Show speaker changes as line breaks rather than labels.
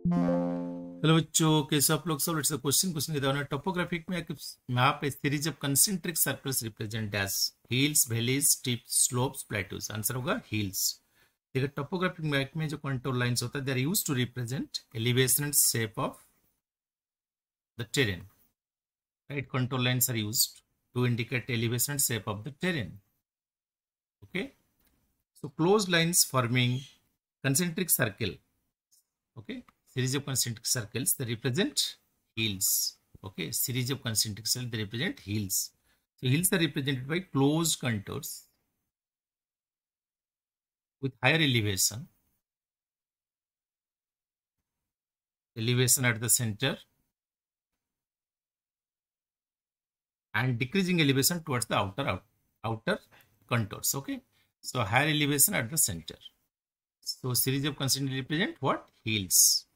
Hello बच्चों, कैसे आप लोग सब? लेट्स क्वेश्चन क्वेश्चन के दौरान टोपोग्राफिक में map a series of concentric circles represent as hills valleys tips slopes plateaus answer होगा हिल्स देखिए टोपोग्राफिक मैप में जो कंट्रोल लाइंस होता है they are used to represent elevation and shape of the terrain right control lines are used to indicate elevation shape of the terrain. Okay? So, closed lines forming concentric circle. Okay? Series of concentric circles they represent hills. Okay series of concentric circles they represent hills. So hills are represented by closed contours with higher elevation. Elevation at the center and decreasing elevation towards the outer out, outer contours. Okay so higher elevation at the center. So series of concentric represent what? Hills